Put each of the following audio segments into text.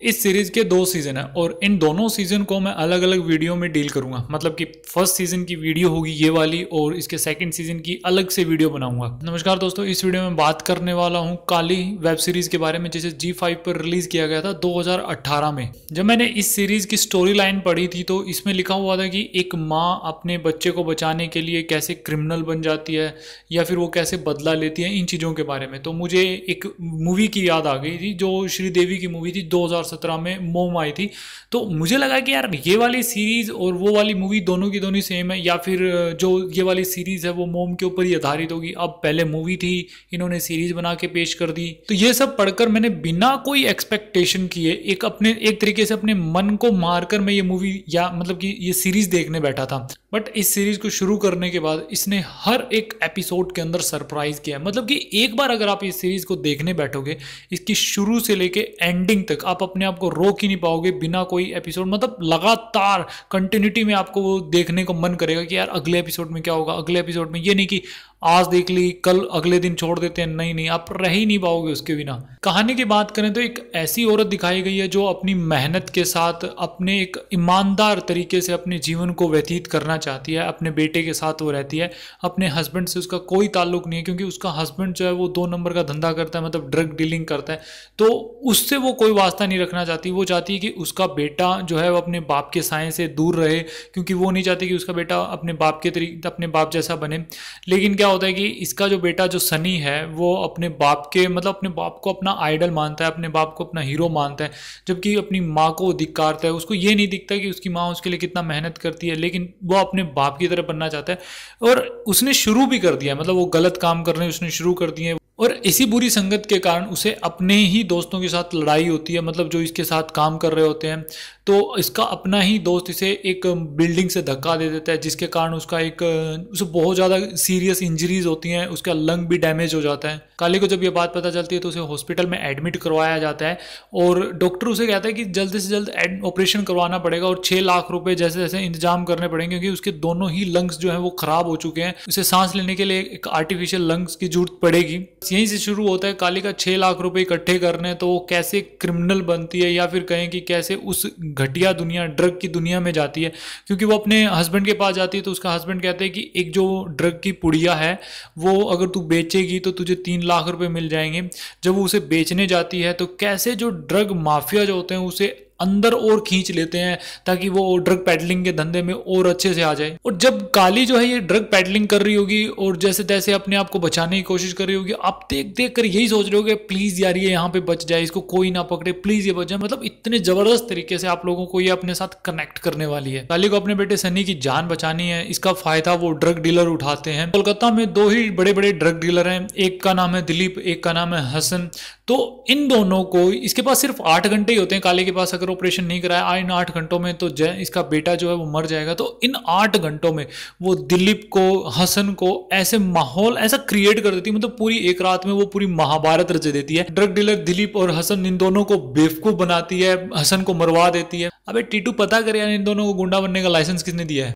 इस सीरीज़ के दो सीज़न है और इन दोनों सीज़न को मैं अलग अलग वीडियो में डील करूँगा। मतलब कि फ़र्स्ट सीज़न की वीडियो होगी ये वाली और इसके सेकंड सीज़न की अलग से वीडियो बनाऊँगा। नमस्कार दोस्तों, इस वीडियो में बात करने वाला हूँ काली वेब सीरीज़ के बारे में, जिसे जी फाइव पर रिलीज़ किया गया था 2018 में। जब मैंने इस सीरीज़ की स्टोरी लाइन पढ़ी थी तो इसमें लिखा हुआ था कि एक माँ अपने बच्चे को बचाने के लिए कैसे क्रिमिनल बन जाती है या फिर वो कैसे बदला लेती है इन चीज़ों के बारे में। तो मुझे एक मूवी की याद आ गई थी, जो श्रीदेवी की मूवी थी दो 2017 में मोम आई थी। तो मुझे लगा कि यार, ये वाली सीरीज़ और वो वाली मूवी दोनों की दोनों सेम है, या फिर जो ये वाली सीरीज़ है वो मोम के ऊपर ही आधारित होगी। अब पहले मूवी थी, इन्होंने सीरीज़ बना के पेश कर दी। तो ये सब पढ़कर मैंने बिना कोई एक्सपेक्टेशन किए, एक अपने, एक तरीके से अपने मन को मारकर मैं ये मूवी या मतलब कि ये सीरीज़ देखने बैठा था। बट इस सीरीज़ को शुरू करने के बाद इसने हर एक एपिसोड के अंदर सरप्राइज़ किया। मतलब कि एक बार अगर आप इस सीरीज़ को देखने बैठोगे, इसकी शुरू से लेके एंडिंग तक आप अपने आप को रोक ही नहीं पाओगे बिना कोई एपिसोड मतलब लगातार कंटिन्यूटी में आपको वो देखने को मन करेगा कि यार अगले एपिसोड में क्या होगा, अगले एपिसोड में ये नहीं कि आज देख ली, कल अगले दिन छोड़ देते हैं। नहीं नहीं, आप रह ही नहीं पाओगे उसके बिना। कहानी की बात करें तो एक ऐसी औरत दिखाई गई है जो अपनी मेहनत के साथ, अपने एक ईमानदार तरीके से अपने जीवन को व्यतीत करना चाहती है। अपने बेटे के साथ वो रहती है। अपने हस्बैंड से उसका कोई ताल्लुक नहीं है, क्योंकि उसका हस्बैंड जो है वो दो नंबर का धंधा करता है मतलब ड्रग डीलिंग करता है। तो उससे वो कोई वास्ता नहीं रखना चाहती। वो चाहती है कि उसका बेटा जो है वो अपने बाप के साय से दूर रहे, क्योंकि वो नहीं चाहती कि उसका बेटा अपने बाप के तरीके अपने बाप जैसा बने। लेकिन क्या होता है कि इसका जो बेटा, जो सनी है, वो अपने बाप के मतलब अपने बाप को अपना आइडल मानता है, अपने बाप को अपना हीरो मानता है, जबकि अपनी माँ को धिक्कारता है। उसको ये नहीं दिखता कि उसकी माँ उसके लिए कितना मेहनत करती है, लेकिन वो अपने बाप की तरह बनना चाहता है। और उसने शुरू भी कर दिया मतलब वो गलत काम करने उसने शुरू कर दिए और इसी बुरी संगत के कारण उसे अपने ही दोस्तों के साथ लड़ाई होती है मतलब जो इसके साथ काम कर रहे होते हैं। तो इसका अपना ही दोस्त इसे एक बिल्डिंग से धक्का दे देता है, जिसके कारण उसका एक, उसे बहुत ज़्यादा सीरियस इंजरीज होती हैं, उसका लंग भी डैमेज हो जाता है। काले को जब ये बात पता चलती है तो उसे हॉस्पिटल में एडमिट करवाया जाता है और डॉक्टर उसे कहता है कि जल्द से जल्द ऑपरेशन करवाना पड़ेगा और छः लाख रुपये जैसे जैसे इंतज़ाम करने पड़ेंगे, क्योंकि उसके दोनों ही लंग्स जो है वो ख़राब हो चुके हैं। उसे सांस लेने के लिए एक आर्टिफिशियल लंग्स की ज़रूरत पड़ेगी। यहीं से शुरू होता है, काली का छः लाख रुपये इकट्ठे करने तो वो कैसे क्रिमिनल बनती है या फिर कहें कि कैसे उस घटिया दुनिया ड्रग की दुनिया में जाती है, क्योंकि वो अपने हस्बैंड के पास जाती है तो उसका हस्बैंड कहते हैं कि एक जो ड्रग की पुड़िया है, वो अगर तू बेचेगी तो तुझे तीन लाख रुपए मिल जाएँगे। जब वो उसे बेचने जाती है तो कैसे जो ड्रग माफिया जो होते हैं उसे अंदर और खींच लेते हैं ताकि वो ड्रग पैडलिंग के धंधे में और अच्छे से आ जाए। और जब काली जो है ये ड्रग पैडलिंग कर रही होगी और जैसे तैसे अपने आप को बचाने की कोशिश कर रही होगी, आप देख देख कर यही सोच रहे हो प्लीज़ यार ये यहाँ पे बच जाए, इसको कोई ना पकड़े प्लीज़ ये बच जाए। मतलब इतने ज़बरदस्त तरीके से आप लोगों को ये अपने साथ कनेक्ट करने वाली है। काली को अपने बेटे सनी की जान बचानी है, इसका फ़ायदा वो ड्रग डीलर उठाते हैं। कोलकाता में दो ही बड़े बड़े ड्रग डीलर हैं, एक का नाम है दिलीप, एक का नाम है हसन। तो इन दोनों को, इसके पास सिर्फ़ आठ घंटे ही होते हैं काले के पास, अगर ऑपरेशन नहीं कराया इन आठ घंटों में तो जय, इसका बेटा जो है वो मर जाएगा। तो इन आठ घंटों में वो दिलीप को, हसन को ऐसे माहौल, ऐसा क्रिएट कर देती है मतलब पूरी एक रात में वो पूरी महाभारत रच देती है। ड्रग डीलर दिलीप और हसन इन दोनों को बेवकूफ़ बनाती है, हसन को मरवा देती है। अबे टीटू पता करे यार इन दोनों को गुंडा बनने का लाइसेंस किसने दिया है?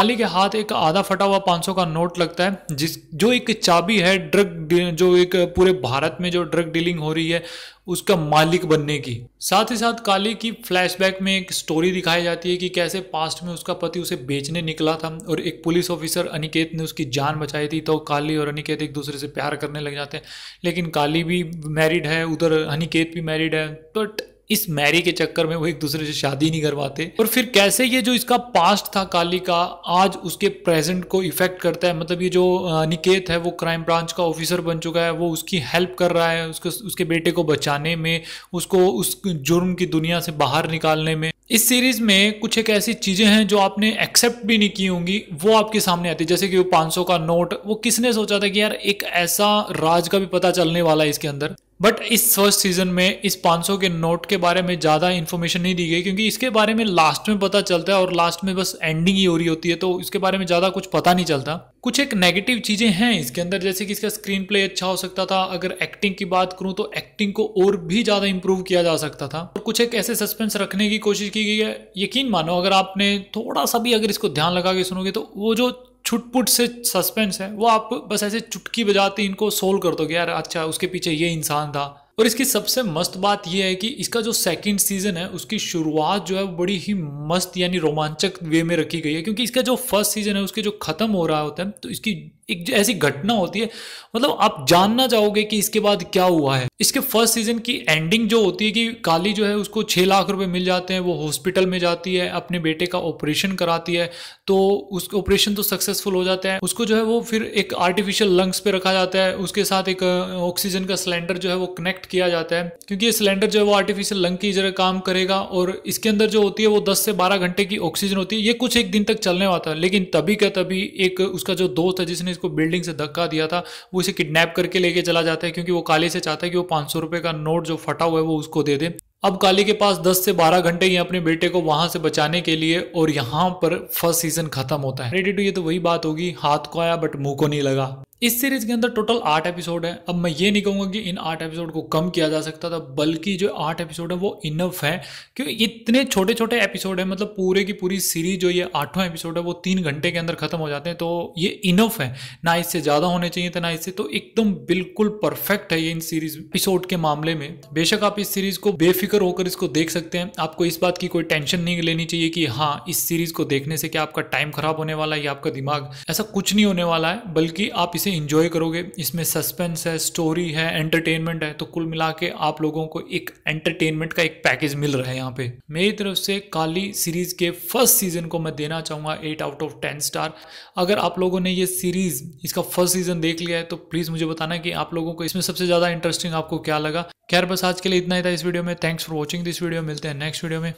अली के हाथ एक आधा फटा हुआ 500 का नोट लगता है, जिस, जो एक चाबी है ड्रग जो एक पूरे भारत में जो ड्रग डीलिंग हो रही है, उसका मालिक बनने की। साथ ही साथ काली की फ्लैशबैक में एक स्टोरी दिखाई जाती है कि कैसे पास्ट में उसका पति उसे बेचने निकला था, और एक पुलिस ऑफिसर अनिकेत ने उसकी जान बचाई थी तो काली और अनिकेत एक दूसरे से प्यार करने लग जाते हैं। लेकिन काली भी मैरिड है, उधर अनिकेत भी मैरिड है बट इस मैरी के चक्कर में वो एक दूसरे से शादी नहीं करवाते। और फिर कैसे ये जो इसका पास्ट था काली का आज उसके प्रेजेंट को इफ़ेक्ट करता है? मतलब ये जो निकेत है, वो क्राइम ब्रांच का ऑफिसर बन चुका है, वो उसकी हेल्प कर रहा है उसको, उसके बेटे को बचाने में, उसको उस जुर्म की दुनिया से बाहर निकालने में। इस सीरीज़ में कुछ एक ऐसी चीज़ें हैं जो आपने एक्सेप्ट भी नहीं की होंगी, वो आपके सामने आती है। जैसे कि वो 500 का नोट वो किसने सोचा था कि यार एक ऐसा राज का भी पता चलने वाला है इसके अंदर? बट इस फ़र्स्ट सीज़न में, इस 500 के नोट के बारे में ज़्यादा इन्फॉर्मेशन नहीं दी गई, क्योंकि इसके बारे में लास्ट में पता चलता है और लास्ट में बस एंडिंग ही हो रही होती है तो इसके बारे में ज़्यादा कुछ पता नहीं चलता। कुछ एक नेगेटिव चीज़ें हैं इसके अंदर, जैसे कि इसका स्क्रीन प्ले अच्छा हो सकता था। अगर एक्टिंग की बात करूँ तो एक्टिंग को और भी ज़्यादा इंप्रूव किया जा सकता था। और कुछ एक ऐसे सस्पेंस रखने की कोशिश की गई है। यकीन मानो, अगर आपने थोड़ा सा भी अगर इसको ध्यान लगा के सुनोगे तो वो जो छुटपुट से सस्पेंस है। वो आप बस ऐसे चुटकी बजाते इनको सोल्व कर दो यार अच्छा उसके पीछे ये इंसान था। और इसकी सबसे मस्त बात यह है कि इसका जो सेकंड सीज़न है, उसकी शुरुआत जो है वो बड़ी ही मस्त यानी रोमांचक वे में रखी गई है, क्योंकि इसका जो फ़र्स्ट सीज़न है, उसके जो खत्म हो रहा होता है तो इसकी एक ऐसी घटना होती है मतलब आप जानना चाहोगे कि इसके बाद क्या हुआ है। इसके फ़र्स्ट सीज़न की एंडिंग जो होती है कि काली जो है, उसको छह लाख रुपए मिल जाते हैं, वो हॉस्पिटल में जाती है, अपने बेटे का ऑपरेशन कराती है तो उस ऑपरेशन तो सक्सेसफुल हो जाता है। उसको जो है वो फिर एक आर्टिफिशियल लंग्स पे रखा जाता है, उसके साथ एक ऑक्सीजन का सिलेंडर जो है वो कनेक्ट किया जाता है, क्योंकि ये सिलेंडर जो है वो आर्टिफिशियल लंग की जगह काम करेगा और इसके अंदर जो होती है वो दस से बारह घंटे की ऑक्सीजन होती है। ये कुछ एक दिन तक चलने वाला था, लेकिन तभी का तभी एक उसका जो दोस्त है जिसने इसको बिल्डिंग से धक्का दिया था, वो इसे किडनैप करके लेके चला जाता है, क्योंकि वो काली से चाहता है कि वो पाँच का नोट जो फटा हुआ है वो उसको दे दे। अब काली के पास 10 से 12 घंटे ही अपने बेटे को वहाँ से बचाने के लिए और यहाँ पर फ़र्स्ट सीज़न खत्म होता है। रेडी टू ये तो वही बात होगी, हाथ को आया बट मुँह को नहीं लगा। इस सीरीज़ के अंदर टोटल आठ एपिसोड है। अब मैं ये नहीं कहूँगा कि इन आठ एपिसोड को कम किया जा सकता था, बल्कि जो आठ एपिसोड है वो इनफ है, क्योंकि इतने छोटे छोटे एपिसोड है मतलब पूरे की पूरी सीरीज़ जो ये आठों एपिसोड है, वो तीन घंटे के अंदर खत्म हो जाते हैं तो ये इनफ है। ना इससे ज़्यादा होने चाहिए थे, ना इससे तो एकदम बिल्कुल परफेक्ट है ये इन सीरीज़ एपिसोड के मामले में। बेशक आप इस सीरीज़ को बेफिक्र होकर इसको देख सकते हैं। आपको इस बात की कोई टेंशन नहीं लेनी चाहिए कि हाँ इस सीरीज़ को देखने से क्या आपका टाइम खराब होने वाला है या आपका दिमाग ऐसा कुछ नहीं होने वाला है, बल्कि आप इसे इंजॉय करोगे, इसमें सस्पेंस है स्टोरी है एंटरटेनमेंट है तो कुल मिला के आप लोगों को एक एंटरटेनमेंट का एक पैकेज मिल रहा है यहाँ पे। मेरी तरफ़ से काली सीरीज़ के फ़र्स्ट सीज़न को मैं देना चाहूँगा eight out of ten star अगर आप लोगों ने ये सीरीज़ इसका फ़र्स्ट सीज़न देख लिया है तो प्लीज़ मुझे बताना कि आप लोगों को इसमें सबसे ज़्यादा इंटरेस्टिंग आपको क्या लगा। खैर बस, आज के लिए इतना ही था इस वीडियो में। Thanks for watching this video मिलते हैं नेक्स्ट वीडियो में।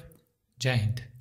जय हिंद।